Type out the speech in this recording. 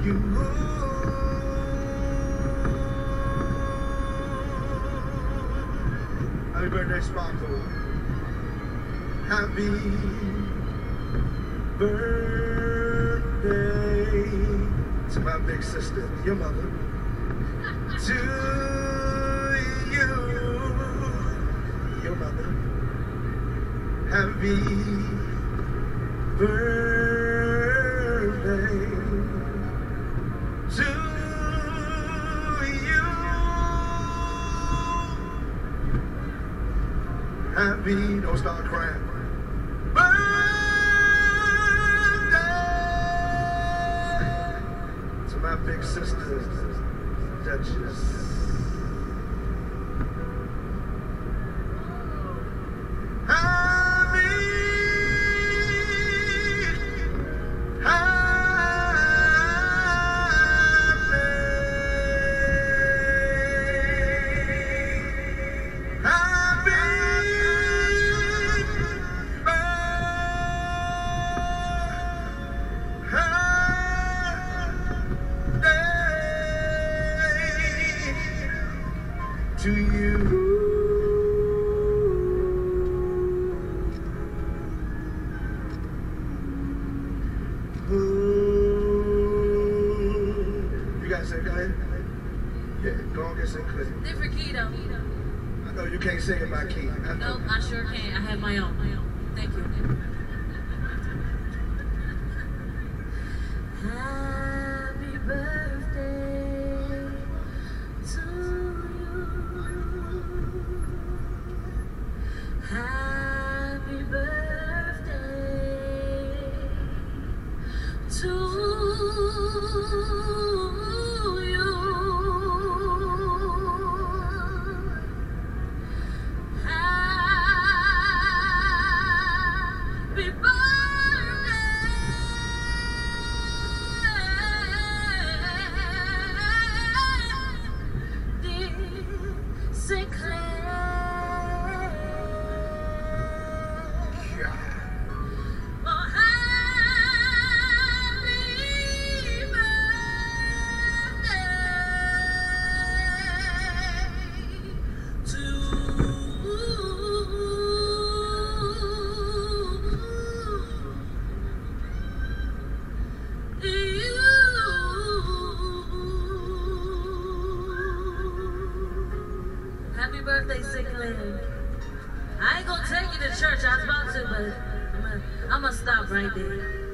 Happy birthday, Sparkle. Happy birthday to my big sister, your mother. To you, your mother. Happy birthday Happy, don't start crying. Birthday to my big sister, Duchess. To you. You guys sing, go ahead. Yeah, go on, get Sinclair. Different key though. I know you can't sing in my key. I know. Nope, I sure can. I have my own. Thank you. You. Happy birthday, Sinclair. I ain't gonna take you to church. I was about to, but I'm gonna stop right there.